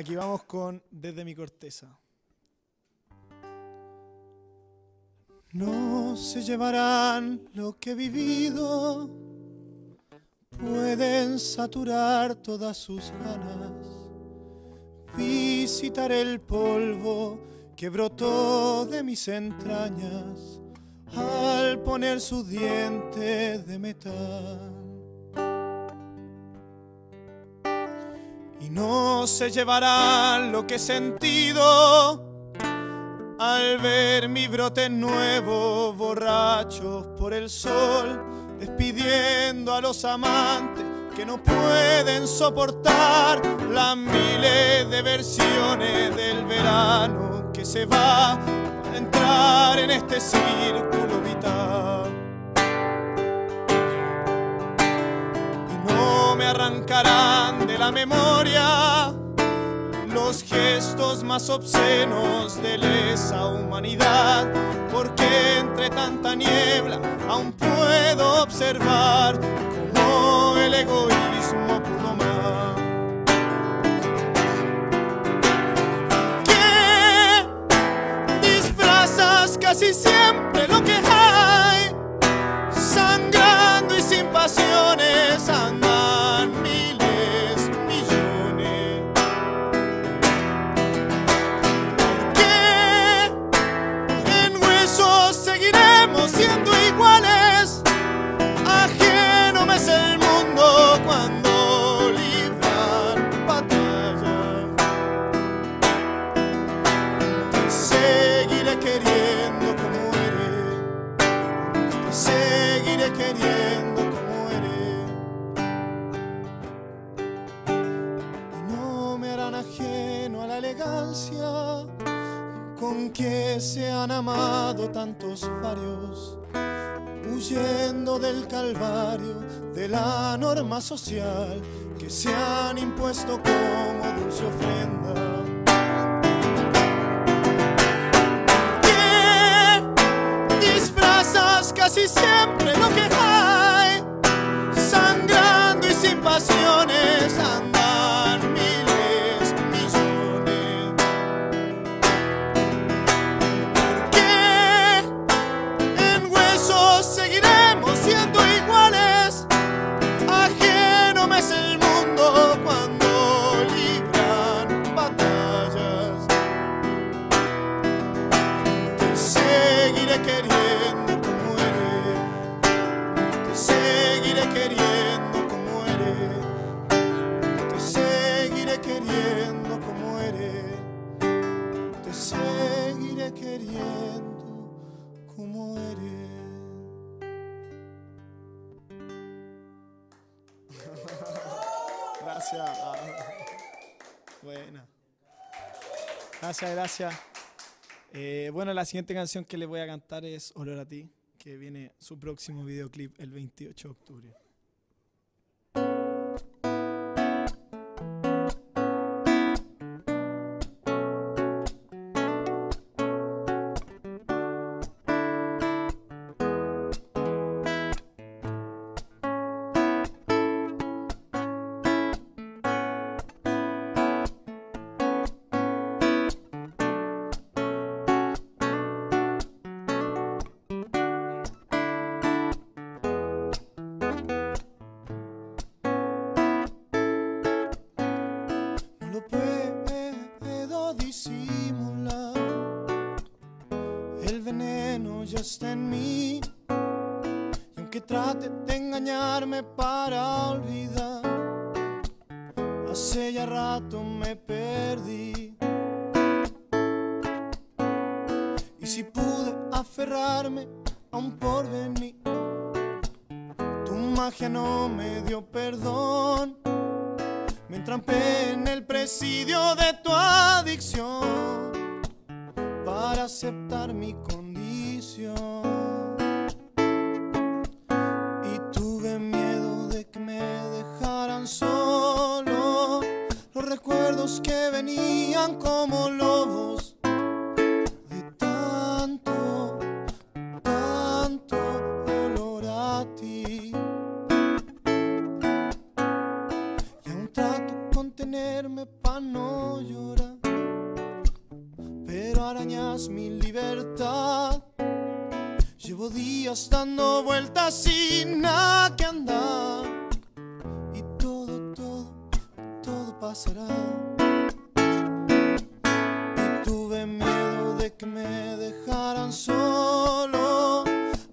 Aquí vamos con Desde mi corteza. No se llevarán lo que he vivido, pueden saturar todas sus ganas. Visitar el polvo que brotó de mis entrañas al poner sus dientes de metal. No se llevarán lo que he sentido al ver mi brote nuevo, borrachos por el sol, despidiendo a los amantes que no pueden soportar las miles de versiones del verano que se va a entrar en este círculo arrancarán de la memoria los gestos más obscenos de lesa humanidad, porque entre tanta niebla aún puedo observar cómo el egoísmo pudo más. Que disfrazas casi siempre han amado tantos varios, huyendo del calvario de la norma social que se han impuesto como dulce ofrenda. Casi siempre lo que Gracias. Buena. Gracias, gracias. Eh, bueno, la siguiente canción que les voy a cantar es Olor a ti, que viene su próximo videoclip el 28 de octubre. Ya está en mí. Y aunque trate de engañarme para olvidar, hace ya rato me perdí. Y si pude aferrarme a un porvenir, tu magia no me dio perdón. Me entrampé en el presidio de tu adicción para aceptar mi condición. Y tuve miedo de que me dejaran solo los recuerdos que venían como lobos de tanto, tanto olor a ti. Y aún trato contenerme pa' no llorar. arañas mi libertad. Llevo días dando vueltas sin nada que andar. Y todo, todo, todo pasará. Y tuve miedo de que me dejaran solo.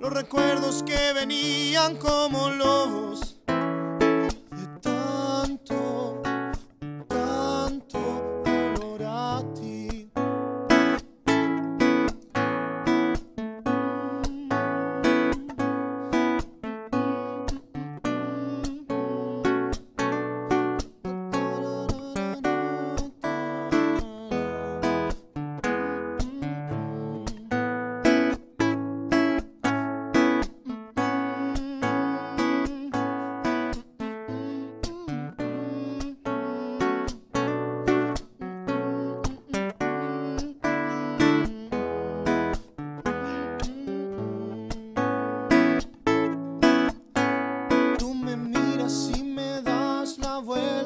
Los recuerdos que venían como lobos.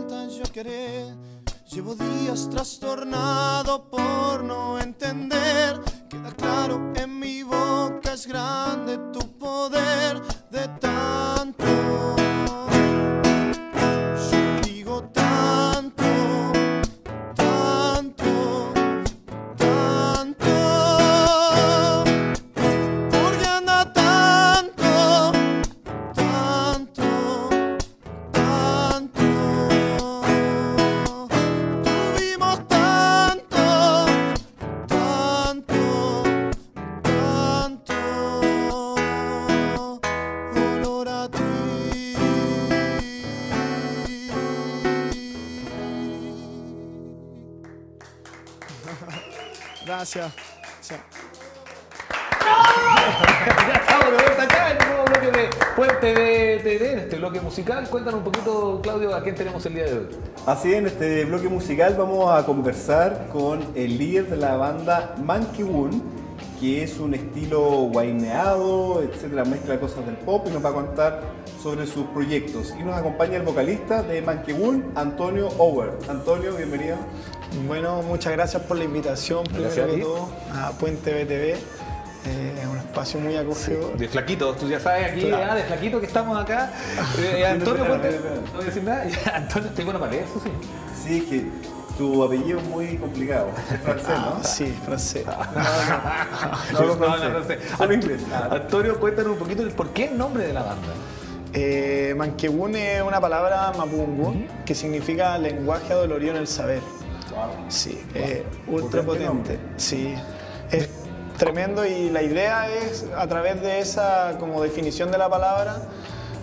Yo querer. Llevo días trastornado por no entender. Queda claro en mi boca es grande tu poder de Gracias. Sí. Estamos de vuelta acá en el nuevo bloque de Puente de TD, en este bloque musical. Cuéntanos un poquito, Claudio, a quién tenemos el día de hoy. Así en este bloque musical vamos a conversar con el líder de la banda Monkey Woon, que es un estilo guaineado, etcétera, mezcla cosas del pop y nos va a contar sobre sus proyectos. Y nos acompaña el vocalista de Monkey Woon, Antonio Over. Antonio, bienvenido. Bueno, muchas gracias por la invitación, primero Gracias a que ti. todo, a Puente BTV. Eh, es un espacio muy acogedor. De flaquito, tú ya sabes aquí, Claro. ah, de flaquito que estamos acá. Eh, Antonio, Puente. No voy a decir nada. Antonio, estoy bueno para leer, eso sí. Sí, es que tu apellido es muy complicado. Es francés, Ah, ¿no? sí, francés. No hablo francés, solo inglés. Antonio, cuéntanos un poquito el por qué el nombre de la banda. Eh, Manquehún es una palabra mapungu que significa lenguaje adolorido en el saber. Sí, eh, ultra potente. Sí, es tremendo y la idea es a través de esa como definición de la palabra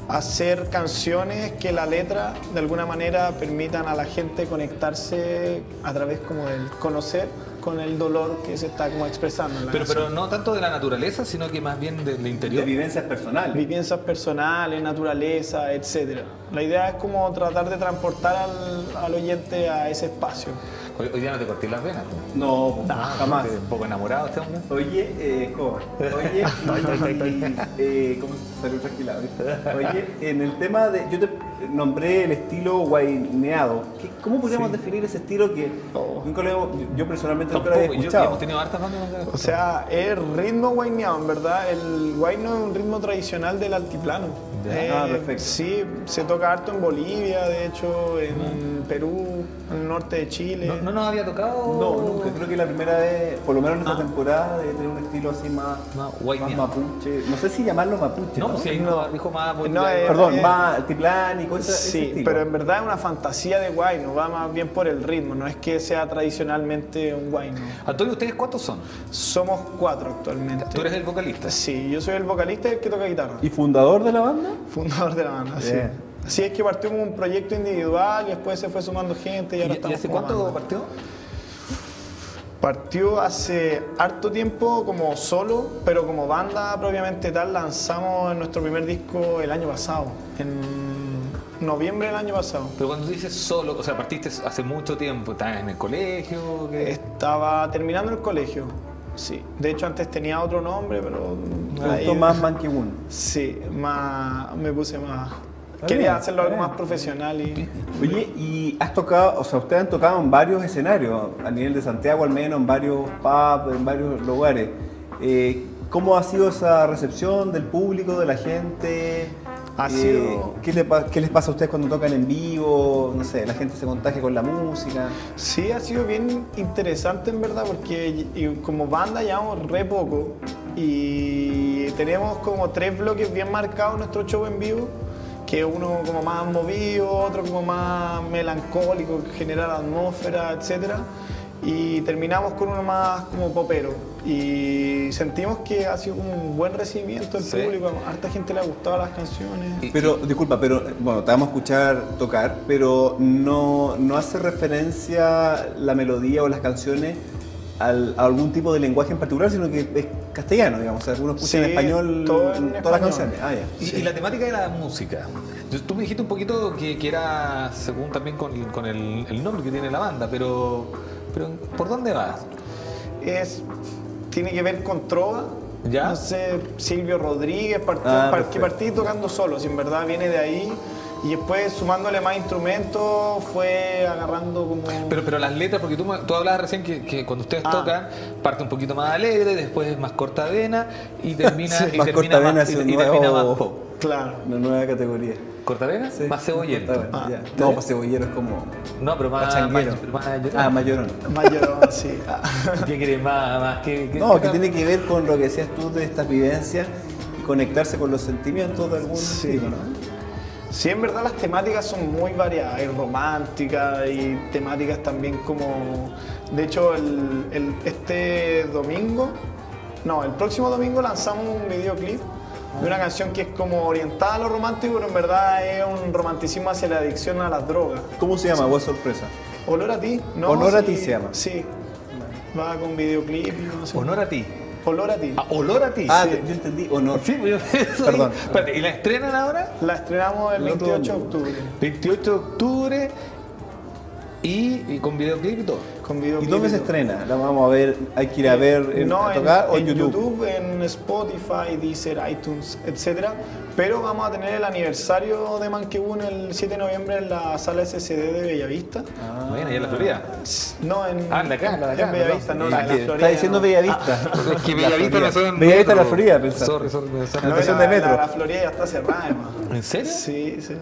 hacer canciones que la letra de alguna manera permitan a la gente conectarse a través como del conocer con el dolor que se está como expresando en la Pero, canción. pero no tanto de la naturaleza, sino que más bien del De interior. vivencias personales. vivencias personales, naturaleza, etc. La idea es como tratar de transportar al, al oyente a ese espacio. Hoy, hoy día no te corté las venas. ¿no? No, jamás. Estoy Un poco enamorado este hombre. Oye, eh, ¿cómo? Oye, y, eh, ¿cómo se salió trasquilado? viste? Oye, en el tema de. Yo te nombré el estilo guaineado. ¿Qué- ¿Cómo podríamos definir ese estilo que Oh. nunca lo hemos, yo- personalmente nunca lo Tampoco, había yo, escuchado? hemos tenido hartas bandas acá. O sea, es ritmo guaineado, en verdad. El guayno es un ritmo tradicional del altiplano. Eh, Ah, perfecto. Sí, se toca harto en Bolivia, de hecho, en Perú, en el norte de Chile. ¿No, no nos había tocado? No, nunca. Creo que la primera vez, por lo menos en esta temporada, de tener un estilo así más, Ah. Más más guaineado. mapuche. No sé si llamarlo mapuche. No, No, sí, No. dijo más. No, eh, Perdón, eh, más altiplánico, ese, ese Sí, estilo. pero en verdad es una fantasía de guayno, va más bien por el ritmo, no es que sea tradicionalmente un guayno. Antonio, ¿ustedes cuántos son? Somos cuatro actualmente. Tú eres el vocalista. Sí, yo soy el vocalista y el que toca guitarra. ¿Y fundador de la banda? Fundador de la banda, sí. Así es que partió como un proyecto individual y después se fue sumando gente y ¿Y, ahora y estamos hace como cuánto banda. partió? Partió hace harto tiempo como solo, pero como banda propiamente tal lanzamos nuestro primer disco el año pasado, en noviembre del año pasado. Pero cuando dices solo, o sea, partiste hace mucho tiempo, ¿estás en el colegio? ¿qué? Estaba terminando el colegio, sí. De hecho antes tenía otro nombre, pero... Me gustó más Monkey Woon. Sí, más, me puse más quería hacerlo algo más profesional y... Oye, y has tocado, o sea, ustedes han tocado en varios escenarios, a nivel de Santiago al menos, en varios pubs, en varios lugares. Eh, ¿Cómo ha sido esa recepción del público, de la gente? Ha Eh, sido- ¿qué, le pa- qué les pasa a ustedes cuando tocan en vivo? No sé, la gente se contagia con la música. Sí, ha sido bien interesante en verdad porque como banda llevamos re poco y tenemos como tres bloques bien marcados en nuestro show en vivo, que uno como más movido, otro como más melancólico, que genera la atmósfera, etc. Y terminamos con uno más como popero. Y sentimos que ha sido un buen recibimiento del Sí. público, a harta gente le ha gustado las canciones. Pero, disculpa, pero bueno, te vamos a escuchar tocar, pero no, no hace referencia la melodía o las canciones al- a algún tipo de lenguaje en particular, sino que es castellano, digamos. O sea, algunos escuchan en español todo en todas las canciones. Ah. Y, y la temática de la música. Tú me dijiste un poquito que, que era según también con, con el, el nombre que tiene la banda, pero, pero ¿por dónde vas? es, tiene que ver con trova. ¿Ya? No sé, Silvio Rodríguez, part- Ah, par- perfecto. que partí tocando solo, si en verdad viene de ahí. Y después sumándole más instrumentos fue agarrando como... Pero, pero las letras, porque tú, me- tú hablabas recién que, que cuando ustedes Ah. tocan, parte un poquito más alegre, después es más corta vena y termina, Sí. y Más termina corta vena más, es y- un y nuevo- más. Claro. Una nueva categoría. ¿Corta vena? Sí. Más bien, Ah, ya. ¿está No, pues cebollero es como. No, pero más, Pachanguero. más, más llorón. Ah, mayorón. Mayor, sí. Ah. ¿Qué querés más? No, que- que tiene que ver con lo que decías tú de estas vivencias y conectarse con los sentimientos de algún Sí. tipo, ¿no? Sí, en verdad las temáticas son muy variadas, hay románticas y temáticas también como... De hecho, el, el- este domingo, no, el próximo domingo lanzamos un videoclip de una canción que es como orientada a lo romántico, pero en verdad es un romanticismo hacia la adicción a las drogas. ¿Cómo se llama? ¿O es sorpresa? Olor a ti, ¿no? Olor a Sí, ti se llama. Sí. Va con videoclip y no sé. Honor a ti. Olor a ti. Ah, olor a ti. Ah, Sí. yo entendí. Honor. Sí, pues yo- Perdón. Espérate, ¿y la estrenan ahora? La estrenamos el El otro 28 de octubre. 28 de octubre y, y con videoclip y todo. Con ¿Y videoclip dónde se estrena? ¿La vamos a ver? ¿Hay que ir a ver en, no, a tocar o en en YouTube? en Spotify, Deezer, iTunes, etc. Pero vamos a tener el aniversario de Manquebún el 7 de noviembre en la sala SCD de Bellavista. Ah. Bueno, y en la Florida. No, en, Ah, en la acá, la acá, en Bellavista, no, Ah, la que la Florida. Está diciendo no. Bellavista. Es que Bellavista no son Bellavista la Florida. Sorry, sorry, suena- No, estación la, de metro. La, la Florida ya está cerrada, además. ¿En serio? Sí, sí.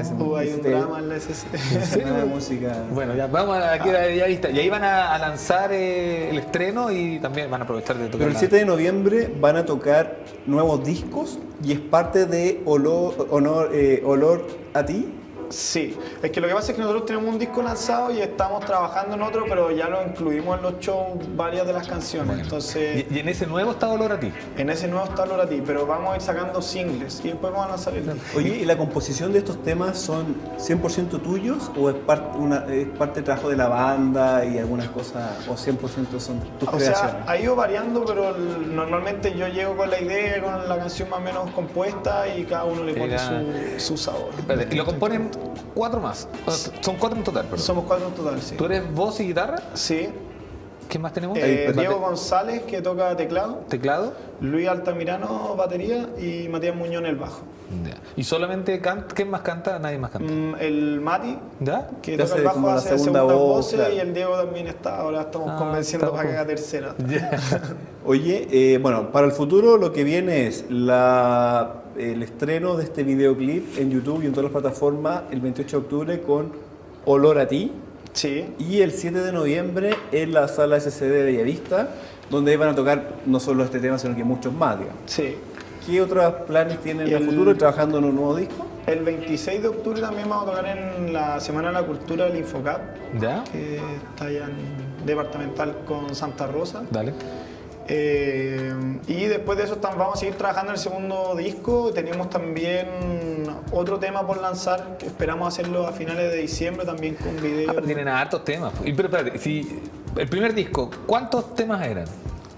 hace Hubo ahí un drama en la SCD. De música. Bueno, ya vamos a aquí a Bellavista. Y ahí van a, a lanzar eh, el estreno y también van a aprovechar de tocar. Pero el la- 7 de noviembre van a tocar nuevos discos y es parte de Olor, honor, eh, Olor a ti. Sí, es que lo que pasa es que nosotros tenemos un disco lanzado y estamos trabajando en otro, pero ya lo incluimos en los shows varias de las canciones. Entonces, Y, y en ese nuevo está olor a ti. en ese nuevo está Olor a ti, pero vamos a ir sacando singles y después vamos a lanzar el disco. Oye, ¿y la composición de estos temas son 100% tuyos o es, par- una, es parte del trabajo de la banda y algunas cosas o 100% son tus O creaciones? sea, ha ido variando, pero normalmente yo llego con la idea, con la canción más o menos compuesta y cada uno le pone Era- su, su sabor. Espérate, y lo componen cuatro más. Son cuatro en total, perdón. Somos cuatro en total, sí. ¿Tú eres voz y guitarra? Sí. ¿Qué más tenemos? Eh, Diego González, que toca teclado. Teclado. Luis Altamirano, batería. Y Matías Muñoz en el bajo. Ya. ¿Y solamente canta? ¿Quién más canta? Nadie más canta. Mm, el Mati, ¿Ya? que toca el bajo, hace segunda segunda voz, claro. y el Diego también está. Ahora estamos Ah, convenciendo para que haga tercera. Oye, eh, bueno, para el futuro lo que viene es la, el estreno de este videoclip en YouTube y en todas las plataformas el 28 de octubre con Olor a ti. Sí. Y el 7 de noviembre en la sala SCD de Bellavista, donde van a tocar no solo este tema, sino que muchos más, digamos. Sí. ¿Qué otros planes tienen en el futuro trabajando en un nuevo disco? El 26 de octubre también vamos a tocar en la Semana de la Cultura del Infocap, ¿Ya? que está allá en departamental con Santa Rosa. Dale. Eh, y después de eso vamos a seguir trabajando en el segundo disco. Tenemos también otro tema por lanzar que esperamos hacerlo a finales de diciembre también con video. Ah, pero tienen hartos temas. Y, pero espérate, si el primer disco, ¿cuántos temas eran?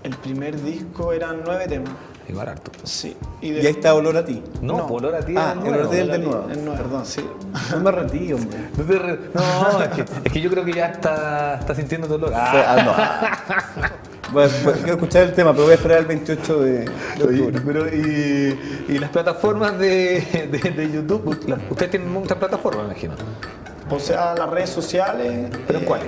El primer disco eran nueve temas. Igual harto. Sí. Y, Y de- ahí está Olor a ti. No, No. olor a ti Ah, el. Olor a ti del nuevo. el nuevo, Perdón. sí. No me retí, hombre. No, te re- no, es, que, es que yo creo que ya está, está sintiendo dolor. Ah, no. Voy a- voy- quiero escuchar el tema, pero voy a esperar el 28 de, de octubre. pero y, y las plataformas de, de, de YouTube, ustedes tienen muchas plataformas, me imagino. O sea, las redes sociales. ¿Pero eh, cuáles?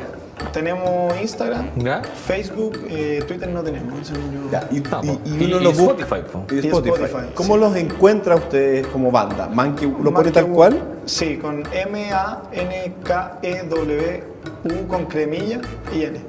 Tenemos Instagram, ¿Ya? Facebook, eh, Twitter no tenemos. Ya, y, No, y- po. y Y- uno y los busca- Spotify, po. y Spotify. Spotify, ¿Cómo sí. los encuentra ustedes como banda? Monkey, ¿Lo pone tal cual? Sí, con M-A-N-K-E-W, U con cremilla y N.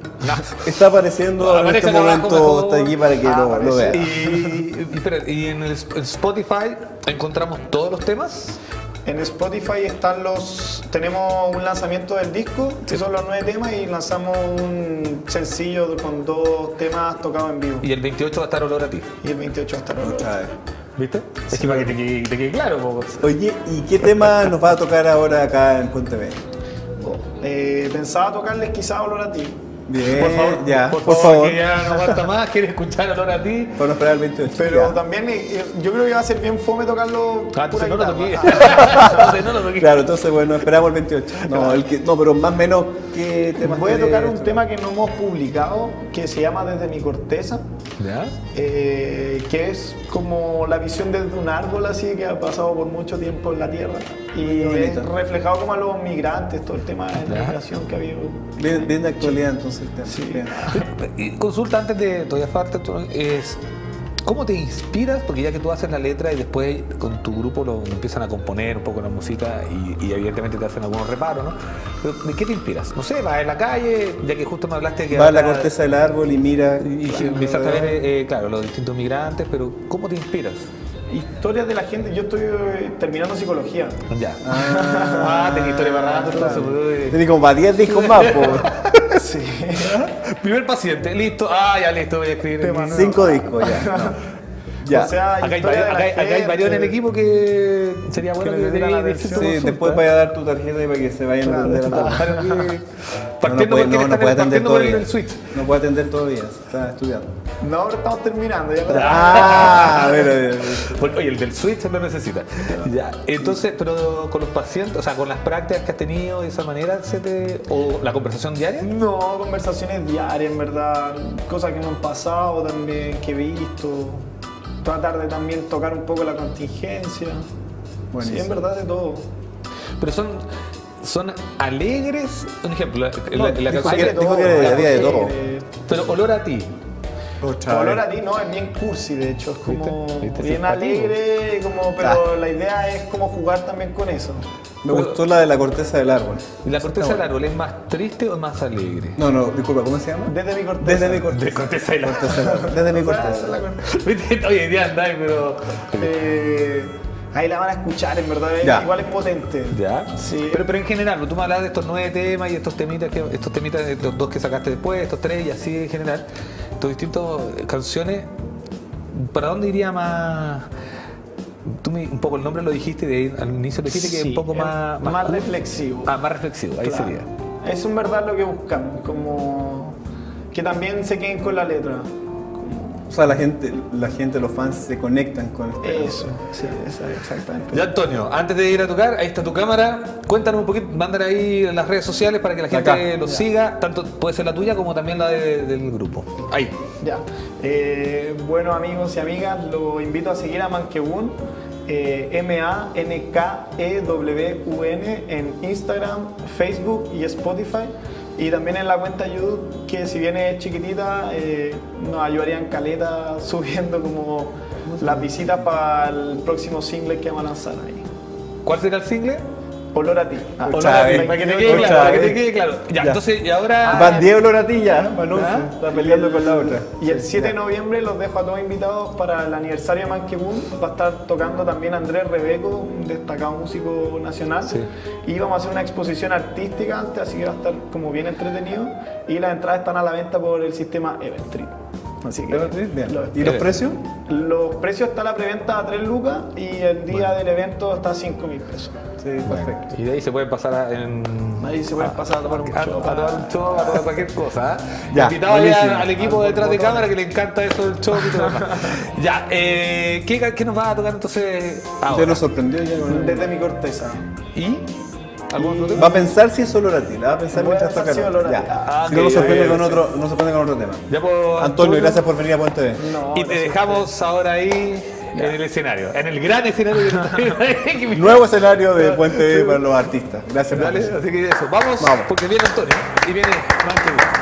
Está apareciendo en Aparece este momento, está aquí para que Ah, lo, lo aparece. vea. Y, y, espera, y en el Sp- en Spotify encontramos todos los temas. En Spotify están los. Tenemos un lanzamiento del disco, que son los nueve temas, y lanzamos un sencillo con dos temas tocados en vivo. Y el 28 va a estar olor a ti. Y el 28 hasta el Otra vez. ¿Viste? Es que para que te quede, te quede claro. po. Oye, ¿y qué tema nos va a tocar ahora acá en Puente B? Eh, pensaba tocarles quizá Olor a ti. Bien, por favor, ya, por, por, favor, favor. que ya no aguanta más, quiere escuchar olor a ti. Para no esperar el 28. Pero ya. también eh, yo creo que va a ser bien fome tocarlo. Ah, pura entonces no lo toqué. guitarra. Entonces no lo toqué. Claro, entonces bueno, esperamos el 28. No, el que, no pero más o menos, ¿qué temas Voy a tocar un tema que no hemos publicado, que se llama Desde mi corteza. ¿Ya? eh, que es como la visión desde un árbol así que ha pasado por mucho tiempo en la tierra y es reflejado como a los migrantes, todo el tema de la migración que ha habido. Bien, bien de actualidad entonces el tema. Sí. Consulta antes de todavía falta es ¿cómo te inspiras? Porque ya que tú haces la letra y después con tu grupo lo empiezan a componer un poco la música y, y evidentemente te hacen algunos reparos, ¿no? Pero ¿de qué te inspiras? No sé, vas en la calle, ya que justo me hablaste de que Va a la corteza del árbol y mira. y, y a ver, eh, claro, los distintos migrantes, pero ¿cómo te inspiras? Historias de la gente, yo estoy eh, terminando psicología. Ya. Ah, Ah, tenés historia para rato, Tenés como para 10 discos más, po. Sí. Primer paciente, listo. Ah, ya listo, voy a escribir. 5 discos ya. no. Ya. O sea, Acá hay, varios, de la acá acá hay varios en el equipo que sería bueno Que que, atención. Sí, después vaya a dar tu tarjeta y para que se vayan a atender a todos. Partiendo no, no está puede en- atender partiendo por el switch. No puede atender todavía, está estudiando. No, ahora estamos terminando. Ya Ah, a ver, a ver. Porque, Oye, el del switch lo necesita. Ya. Entonces, pero con los pacientes, o sea, con las prácticas que has tenido de esa manera, ¿se te, o la conversación diaria. No, conversaciones diarias, en verdad. Cosas que me han pasado también, que he visto. Tratar de también tocar un poco la contingencia. Sí, Buenísimo. en verdad de todo. Pero son, son alegres. Un ejemplo, la, la- No, la dijo canción que- de- dijo que había de todo. Pero olor a ti. Otra Olor vez. a ti no, es bien cursi de hecho, es como ¿Viste? ¿Viste? bien alegre, como, pero la idea es como jugar también con eso. Me gustó la de la corteza del árbol. ¿Y la corteza del árbol es más triste o más alegre? No, no, disculpa, ¿cómo se llama? Desde mi corteza. Desde mi corteza. corteza del Corteza del árbol. Desde mi corteza. la corteza. Viste, hoy en día andáis, pero. Eh, ahí la van a escuchar, en verdad, Ya. igual es potente. ¿Ya? Sí. Pero, pero en general, tú me hablas de estos nueve temas y estos temitas, que, estos temitas de los dos que sacaste después, estos tres y así en general, estos distintos eh, canciones, ¿para dónde iría más? Tú me- un poco el nombre lo dijiste, de ahí al inicio lo dijiste que es un poco más... reflexivo. Ah, más reflexivo, ahí Claro. sería. Es en verdad lo que buscamos, como que también se queden con la letra. O sea, la gente, la gente, los fans se conectan con este. Eso, sí, exactamente. Ya Antonio, antes de ir a tocar, ahí está tu cámara, cuéntanos un poquito, mándala ahí en las redes sociales para que la gente Acá. lo siga, tanto puede ser la tuya como también la de- del grupo. Ahí. Ya. Eh, bueno, amigos y amigas, los invito a seguir a Manquebun, eh, M-A-N-K-E-W-U-N, en Instagram, Facebook y Spotify. Y también en la cuenta YouTube, que si bien es chiquitita, eh, nos ayudarían caleta subiendo como las visitas para el próximo single que vamos a lanzar ahí. ¿Cuál será el single? Olor a ti. Ah, olor a ti, vez. para que te quede claro. para que te vez. quede claro. Ya, Ya. entonces, y ahora. Van 10 olor a ti ya, 11. ¿Ah? Está peleando con la otra. Y el Sí, 7 de noviembre los dejo a todos invitados para el aniversario de Manquebun. Va a estar tocando también Andrés Rebeco, un destacado músico nacional. Sí. Y vamos a hacer una exposición artística antes, así que va a estar como bien entretenido. Y las entradas están a la venta por el sistema Eventry. Así que Bien. lo- ¿Y los Eh. precios? los precios está la preventa a 3 lucas y el día del evento está a 5 mil pesos. Sí, perfecto. Y de ahí se pueden pasar a, en. Ahí se pueden pasar a tomar un a, show. a tomar un show, a tomar cualquier cosa. ¿eh? Ya, Invitado al, al equipo detrás de cámara que le encanta eso del show y todo. Ya, eh, ¿qué, qué nos va a tocar entonces ¿Usted ahora? nos sorprendió ya con Desde mi corteza. ¿Y? Va a pensar si es olor a ti, la va a pensar mientras pensar toca. si es olor a Ya. ti. Ah, no nos sorprende con otro, nos sorprende con otro tema. Ya, Antonio, gracias por venir a Puente B. No, Y no te dejamos ahora ahí en el escenario, en el gran escenario nos Nuevo escenario de Puente B para los artistas. Gracias Dale, así que eso, vamos, Vamos. porque viene Antonio y viene Manquebú.